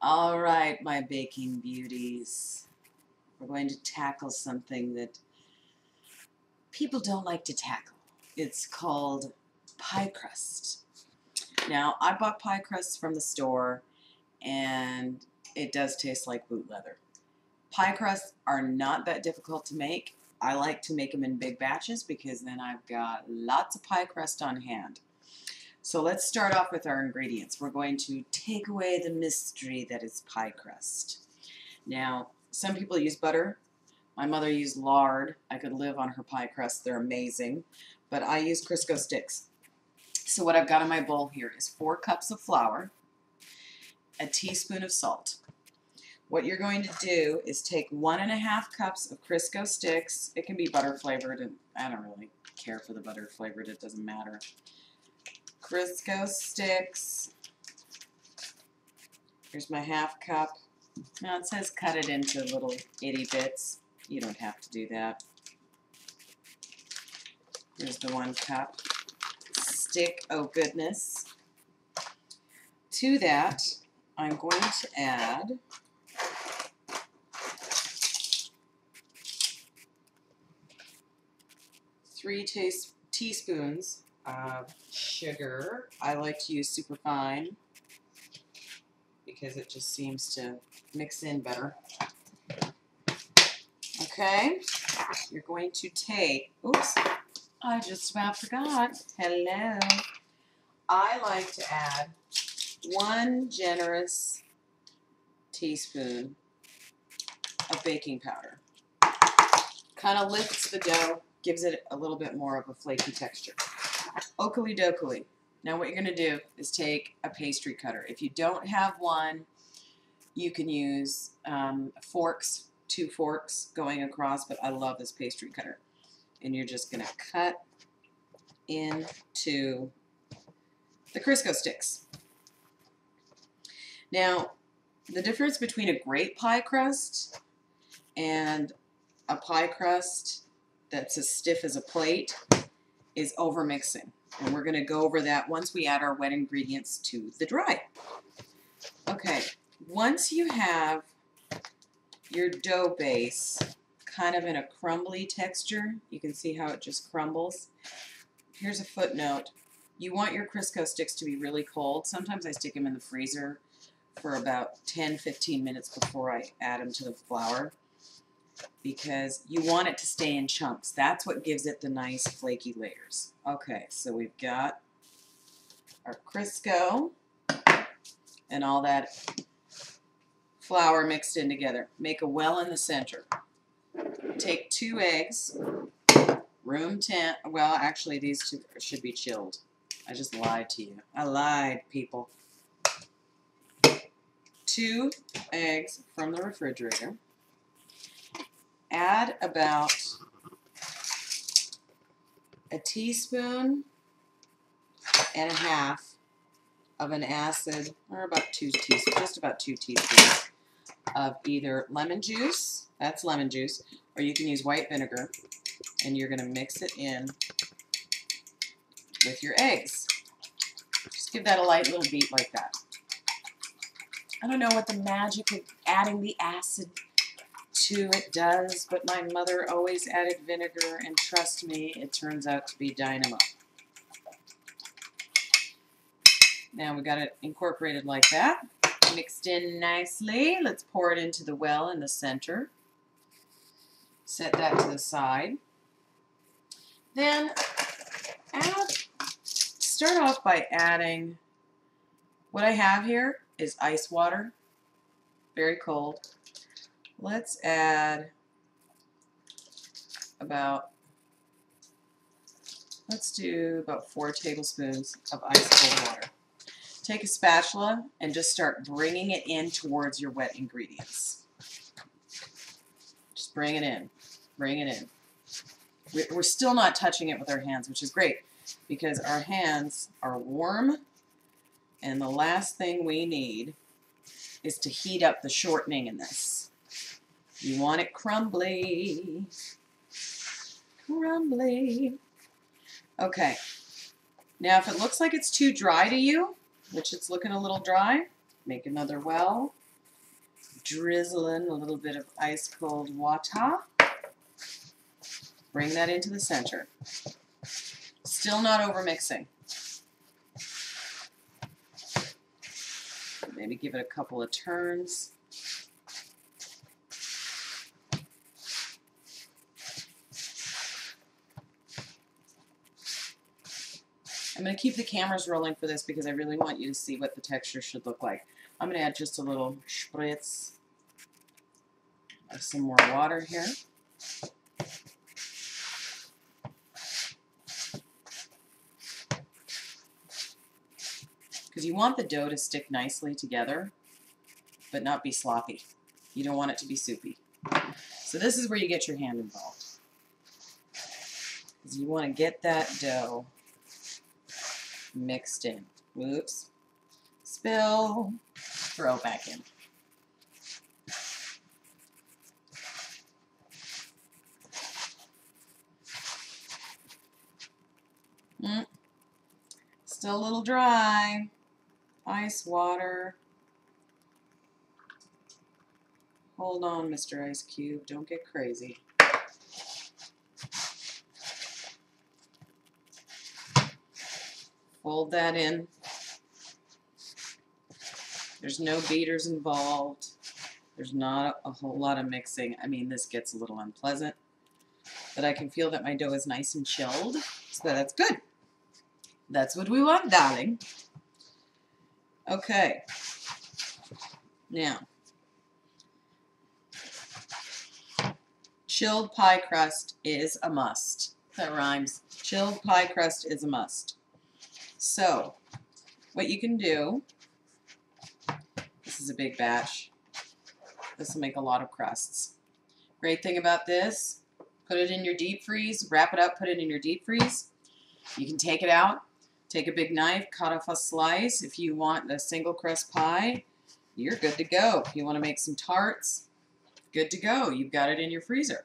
All right, my baking beauties. We're going to tackle something that people don't like to tackle. It's called pie crust. Now, I bought pie crust from the store, and it does taste like boot leather. Pie crusts are not that difficult to make. I like to make them in big batches because then I've got lots of pie crust on hand. So let's start off with our ingredients. We're going to take away the mystery that is pie crust. Now, some people use butter. My mother used lard. I could live on her pie crust. They're amazing. But I use Crisco sticks. So what I've got in my bowl here is four cups of flour, a teaspoon of salt. What you're going to do is take one and a half cups of Crisco sticks. It can be butter flavored, and I don't really care for the butter flavored. It doesn't matter. Crisco sticks. Here's my half cup. Now it says cut it into little itty bits. You don't have to do that. Here's the one cup. Stick, oh goodness. To that, I'm going to add three teaspoons sugar. I like to use super fine because it just seems to mix in better. Okay, you're going to take, oops, I just about forgot. Hello. I like to add one generous teaspoon of baking powder. Kind of lifts the dough, gives it a little bit more of a flaky texture. Oakley dokley. Now what you're going to do is take a pastry cutter. If you don't have one, you can use um, forks, two forks going across, but I love this pastry cutter. And you're just going to cut into the Crisco sticks. Now, the difference between a great pie crust and a pie crust that's as stiff as a plate is overmixing. And we're going to go over that once we add our wet ingredients to the dry. Okay, once you have your dough base kind of in a crumbly texture, you can see how it just crumbles. Here's a footnote. You want your Crisco sticks to be really cold. Sometimes I stick them in the freezer for about 10-15 minutes before I add them to the flour because you want it to stay in chunks. That's what gives it the nice flaky layers. Okay, so we've got our Crisco and all that flour mixed in together. Make a well in the center. Take two eggs, room temp. Well, actually, these two should be chilled. I just lied to you. I lied, people. Two eggs from the refrigerator add about a teaspoon and a half of an acid, or about two teaspoons, just about two teaspoons of either lemon juice, that's lemon juice, or you can use white vinegar, and you're going to mix it in with your eggs. Just give that a light little beat like that. I don't know what the magic of adding the acid to it does, but my mother always added vinegar, and trust me, it turns out to be dynamo. Now we got it incorporated like that, mixed in nicely. Let's pour it into the well in the center. Set that to the side. Then add, start off by adding, what I have here is ice water, very cold. Let's add about, let's do about four tablespoons of ice cold water. Take a spatula and just start bringing it in towards your wet ingredients. Just bring it in, bring it in. We're still not touching it with our hands, which is great because our hands are warm and the last thing we need is to heat up the shortening in this. You want it crumbly. Crumbly. Okay. Now, if it looks like it's too dry to you, which it's looking a little dry, make another well. drizzle in a little bit of ice cold water. Bring that into the center. Still not over mixing. Maybe give it a couple of turns. I'm going to keep the cameras rolling for this because I really want you to see what the texture should look like. I'm going to add just a little spritz of some more water here. Because you want the dough to stick nicely together, but not be sloppy. You don't want it to be soupy. So this is where you get your hand involved. You want to get that dough mixed in. Whoops. Spill. Throw back in. Mm. Still a little dry. Ice water. Hold on, Mr. Ice Cube. Don't get crazy. Fold that in. There's no beaters involved. There's not a whole lot of mixing. I mean, this gets a little unpleasant. But I can feel that my dough is nice and chilled, so that's good. That's what we want, darling. Okay. Now, chilled pie crust is a must. That rhymes. Chilled pie crust is a must. So, what you can do, this is a big batch. This will make a lot of crusts. Great thing about this, put it in your deep freeze, wrap it up, put it in your deep freeze. You can take it out, take a big knife, cut off a slice. If you want a single crust pie, you're good to go. If you want to make some tarts, good to go. You've got it in your freezer.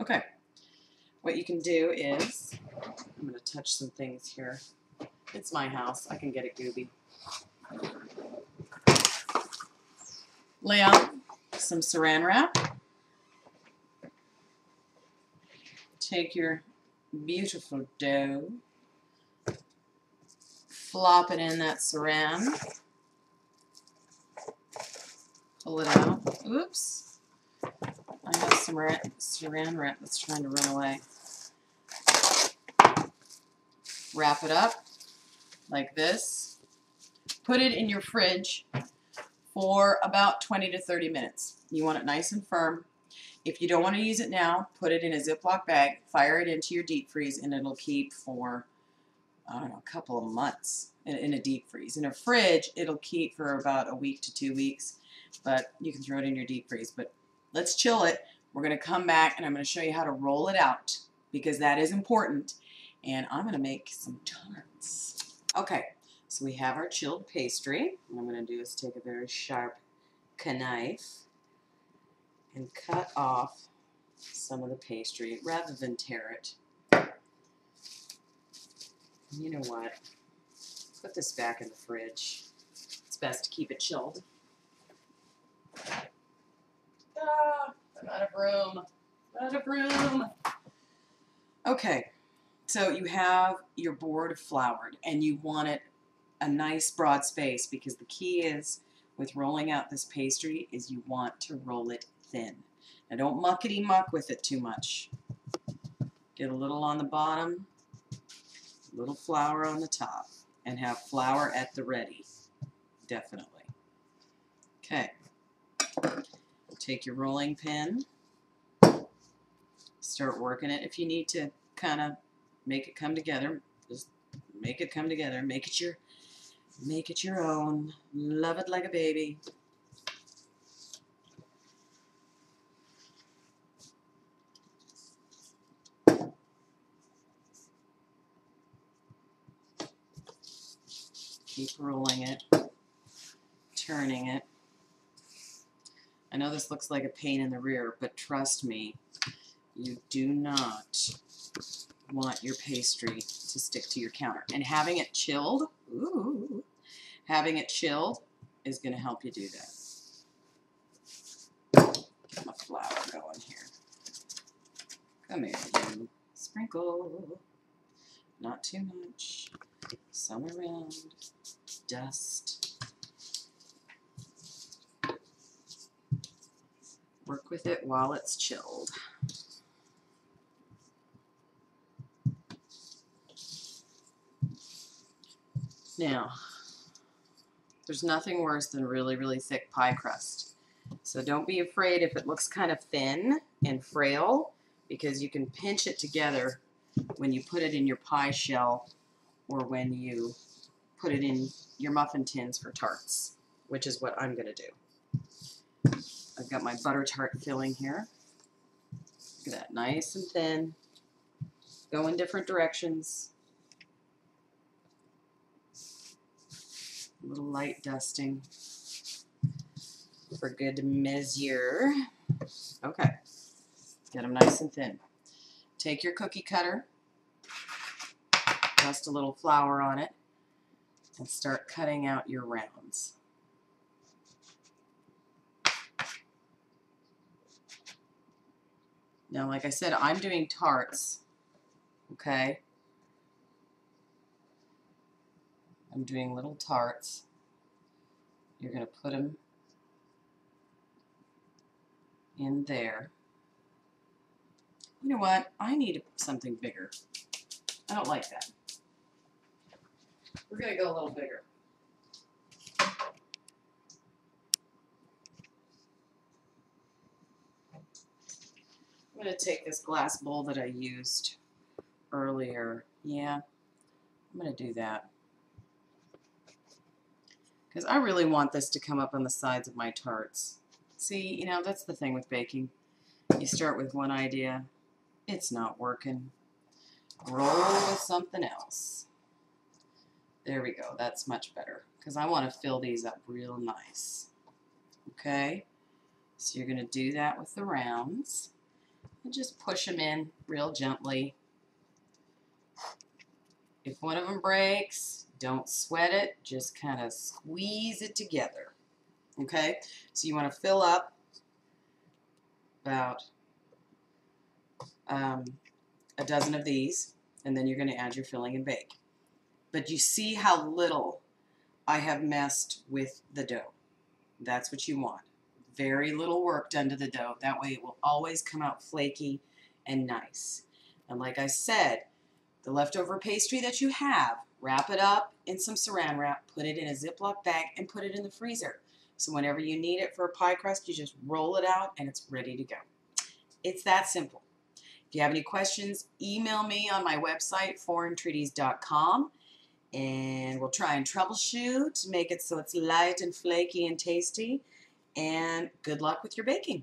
Okay. What you can do is, I'm going to touch some things here. It's my house. I can get it gooby. Lay out some saran wrap. Take your beautiful dough. Flop it in that saran. Pull it out. Oops. I have some saran wrap that's trying to run away wrap it up like this. Put it in your fridge for about 20 to 30 minutes. You want it nice and firm. If you don't want to use it now, put it in a Ziploc bag, fire it into your deep freeze, and it'll keep for, I don't know, a couple of months in, in a deep freeze. In a fridge, it'll keep for about a week to two weeks, but you can throw it in your deep freeze. But let's chill it. We're going to come back, and I'm going to show you how to roll it out because that is important and I'm going to make some tarts. Okay, so we have our chilled pastry. What I'm going to do is take a very sharp knife and cut off some of the pastry rather than tear it. You know what? Put this back in the fridge. It's best to keep it chilled. Ah, I'm out of room. I'm out of room. Okay, so you have your board floured and you want it a nice broad space because the key is with rolling out this pastry is you want to roll it thin. Now don't muckety muck with it too much. Get a little on the bottom, a little flour on the top, and have flour at the ready, definitely. Okay, take your rolling pin, start working it. If you need to kind of make it come together. Just make it come together. Make it your make it your own. Love it like a baby. Keep rolling it, turning it. I know this looks like a pain in the rear, but trust me, you do not want your pastry to stick to your counter. And having it chilled, ooh, having it chilled is going to help you do that. Get my flour going here. Come here, you. Sprinkle. Not too much. Some around. Dust. Work with it while it's chilled. Now, there's nothing worse than really, really thick pie crust. So don't be afraid if it looks kind of thin and frail because you can pinch it together when you put it in your pie shell or when you put it in your muffin tins for tarts, which is what I'm going to do. I've got my butter tart filling here. Look at that, nice and thin. Go in different directions. A little light dusting for good measure. Okay, get them nice and thin. Take your cookie cutter, dust a little flour on it, and start cutting out your rounds. Now, like I said, I'm doing tarts, okay? I'm doing little tarts. You're going to put them in there. You know what? I need something bigger. I don't like that. We're going to go a little bigger. I'm going to take this glass bowl that I used earlier. Yeah, I'm going to do that. Because I really want this to come up on the sides of my tarts. See, you know, that's the thing with baking. You start with one idea, it's not working. Roll with something else. There we go. That's much better. Because I want to fill these up real nice. Okay? So you're going to do that with the rounds. And just push them in real gently. If one of them breaks, don't sweat it. Just kind of squeeze it together. Okay? So you want to fill up about um, a dozen of these, and then you're going to add your filling and bake. But you see how little I have messed with the dough. That's what you want. Very little work done to the dough. That way it will always come out flaky and nice. And like I said, the leftover pastry that you have, wrap it up in some saran wrap, put it in a Ziploc bag, and put it in the freezer. So whenever you need it for a pie crust, you just roll it out and it's ready to go. It's that simple. If you have any questions, email me on my website, foreigntreaties.com, and we'll try and troubleshoot, make it so it's light and flaky and tasty. And good luck with your baking.